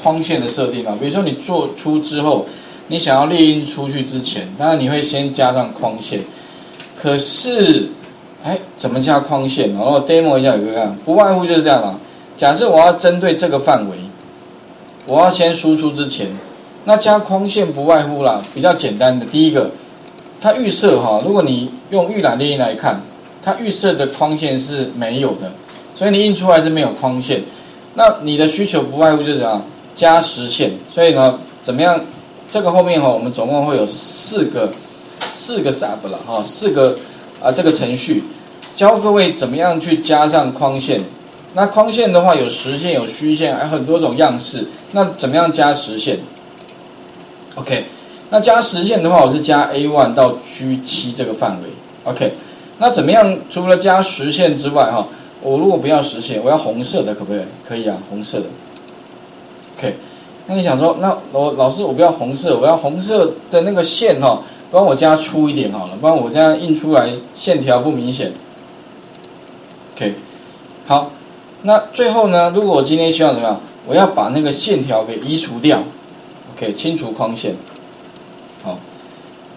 框线的设定啊，比如说你做出之后，你想要列印出去之前，当然你会先加上框线。可是，哎，怎么加框线？然后 demo 一下有个看，不外乎就是这样嘛。假设我要针对这个范围，我要先输出之前，那加框线不外乎啦，比较简单的。第一个，它预设哈，如果你用预览列印来看，它预设的框线是没有的，所以你印出来是没有框线。那你的需求不外乎就是怎样加实线，所以呢，怎么样？这个后面哈，我们总共会有四个。四个 sub 了哈，四个啊，这个程序教各位怎么样去加上框线。那框线的话有实线有虚线，还有很多种样式。那怎么样加实线？OK，那加实线的话，我是加 A one 到 G 七这个范围。OK，那怎么样？除了加实线之外哈，我如果不要实线，我要红色的可不可以？可以啊，红色的。OK，那你想说，那我老师我不要红色，我要红色的那个线哈。帮我加粗一点好了，不然我这样印出来线条不明显。OK，好，那最后呢？如果我今天希望怎么样？我要把那个线条给移除掉。OK，清除框线。好，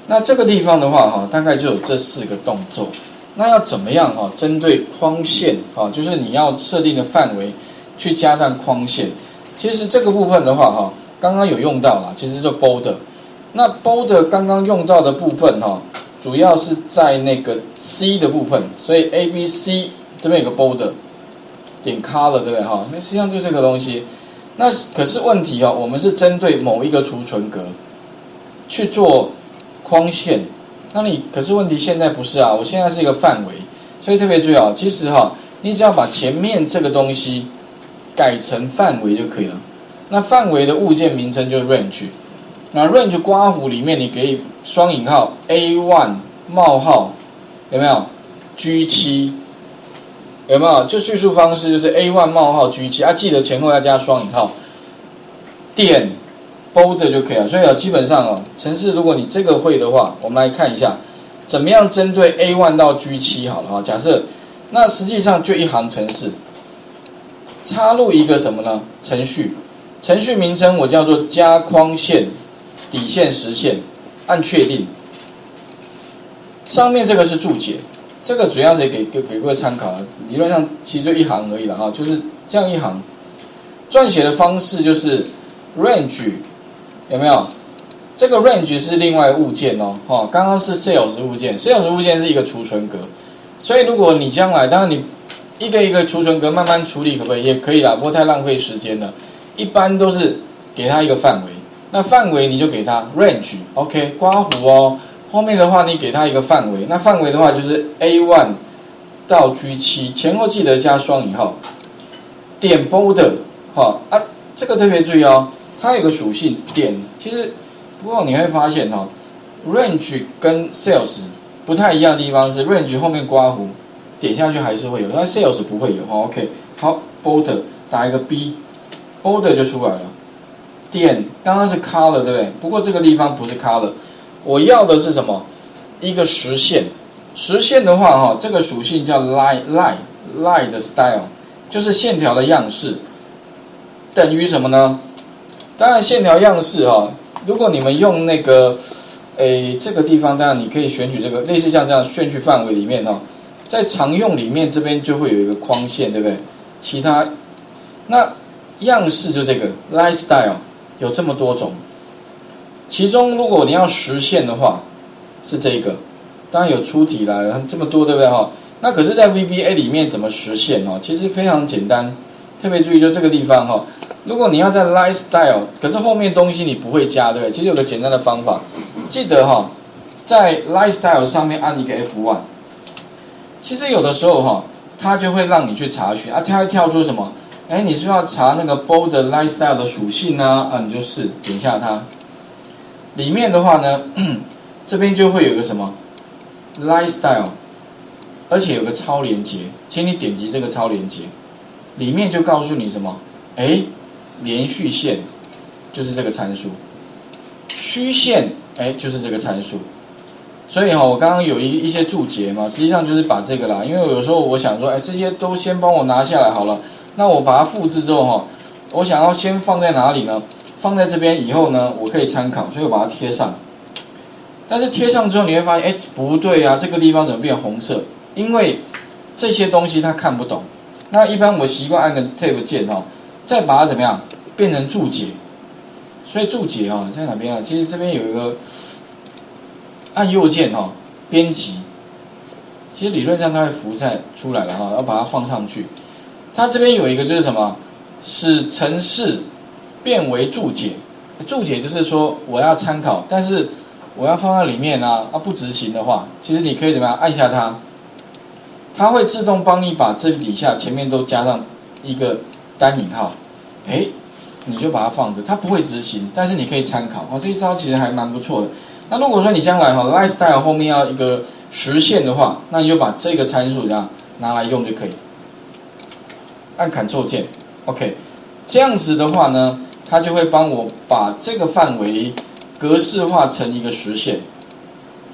那这个地方的话哈，大概就有这四个动作。那要怎么样哈？针对框线哈，就是你要设定的范围去加上框线。其实这个部分的话哈，刚刚有用到了，其实就 border。那 border 刚刚用到的部分哈，主要是在那个 C 的部分，所以 A B C 这边有个 border 点 color 对不对哈？那实际上就这个东西。那可是问题哦，我们是针对某一个储存格去做框线。那你可是问题现在不是啊？我现在是一个范围，所以特别注意啊。其实哈，你只要把前面这个东西改成范围就可以了。那范围的物件名称就是 range。那 range 刮弧里面，你可以双引号 a one 冒号有没有 g 七有没有？就叙述方式就是 a one 冒号 g 七啊，记得前后要加双引号点 border 就可以了。所以啊，基本上哦，程式如果你这个会的话，我们来看一下怎么样针对 a one 到 g 七好了哈。假设那实际上就一行程式，插入一个什么呢？程序程序名称我叫做加框线。底线实线，按确定。上面这个是注解，这个主要是给给给各位参考理论上其实就一行而已了哈，就是这样一行。撰写的方式就是 range 有没有？这个 range 是另外物件哦，哈，刚刚是 sales 物件，sales 物件是一个储存格。所以如果你将来，当然你一个一个储存格慢慢处理可不可以？也可以啦，不过太浪费时间了。一般都是给它一个范围。那范围你就给它 range，OK，刮弧哦。后面的话你给它一个范围，那范围的话就是 A one 到 G 七，前后记得加双引号。点 border，哈啊，这个特别注意哦，它有个属性点，其实不过你会发现哈，range 跟 sales 不太一样的地方是 range 后面刮弧点下去还是会有，但 sales 不会有哈。OK，好 border 打一个 B，border 就出来了。点刚刚是 color 对不对？不过这个地方不是 color，我要的是什么？一个实线。实线的话，哈，这个属性叫 line line line 的 style，就是线条的样式。等于什么呢？当然线条样式哈，如果你们用那个，诶，这个地方当然你可以选取这个类似像这样选取范围里面哈，在常用里面这边就会有一个框线，对不对？其他那样式就这个 lifestyle。有这么多种，其中如果你要实现的话，是这个，当然有出题了，这么多对不对哈？那可是，在 VBA 里面怎么实现哦？其实非常简单，特别注意就这个地方哈。如果你要在 Lifestyle，可是后面东西你不会加对不对？其实有个简单的方法，记得哈，在 Lifestyle 上面按一个 F1。其实有的时候哈，它就会让你去查询啊，它会跳出什么？哎，你是不是要查那个 bold lifestyle 的属性呢？啊，你就是点下它。里面的话呢，这边就会有个什么 lifestyle，而且有个超连接，请你点击这个超连接，里面就告诉你什么？哎，连续线就是这个参数，虚线哎就是这个参数。所以哈，我刚刚有一一些注解嘛，实际上就是把这个啦，因为有时候我想说，哎，这些都先帮我拿下来好了。那我把它复制之后哈，我想要先放在哪里呢？放在这边以后呢，我可以参考，所以我把它贴上。但是贴上之后你会发现，哎，不对啊，这个地方怎么变红色？因为这些东西它看不懂。那一般我习惯按个 Tab 键哈，再把它怎么样变成注解。所以注解哈在哪边啊？其实这边有一个按右键哈，编辑。其实理论上它会浮在出来了哈，要把它放上去。它这边有一个就是什么，使程式变为注解。注解就是说我要参考，但是我要放在里面啊，啊不执行的话，其实你可以怎么样按下它，它会自动帮你把这底下前面都加上一个单引号，哎，你就把它放着，它不会执行，但是你可以参考。哦，这一招其实还蛮不错的。那如果说你将来哈，lifestyle 后面要一个实现的话，那你就把这个参数这样拿来用就可以。按 Ctrl 键，OK，这样子的话呢，它就会帮我把这个范围格式化成一个实线。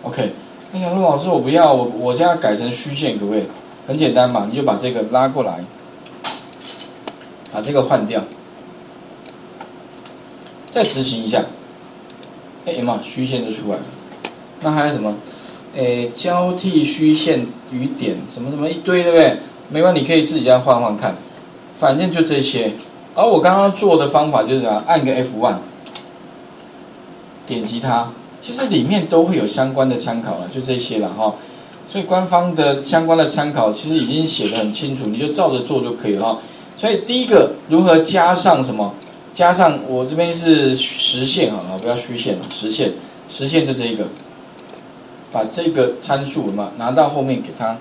OK，你想说老师我不要，我我现在改成虚线可不可以？很简单嘛，你就把这个拉过来，把这个换掉，再执行一下。哎嘛，虚线就出来了。那还有什么？诶，交替虚线与点，什么什么一堆，对不对？没关系，你可以自己这样换换看。反正就这些。而我刚刚做的方法就是啊，按个 F1，点击它，其实里面都会有相关的参考了，就这些了哈。所以官方的相关的参考其实已经写的很清楚，你就照着做就可以了哈。所以第一个，如何加上什么？加上我这边是实线啊，不要虚线了，实线，实线就这一个，把这个参数嘛拿到后面给他，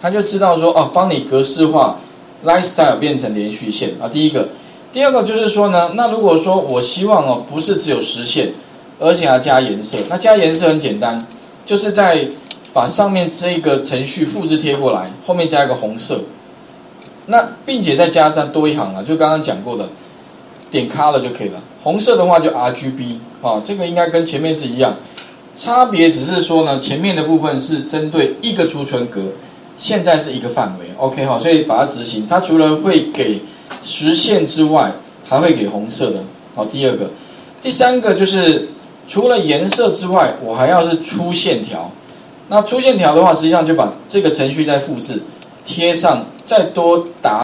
他就知道说哦，帮你格式化，lifestyle 变成连续线啊。第一个，第二个就是说呢，那如果说我希望哦，不是只有实线，而且要加颜色，那加颜色很简单，就是在把上面这个程序复制贴过来，后面加一个红色，那并且再加上多一行啊，就刚刚讲过的。点 color 就可以了，红色的话就 R G B 啊，这个应该跟前面是一样，差别只是说呢，前面的部分是针对一个储存格，现在是一个范围，OK 哈，所以把它执行，它除了会给实线之外，还会给红色的。好，第二个，第三个就是除了颜色之外，我还要是出线条，那出线条的话，实际上就把这个程序再复制，贴上，再多打。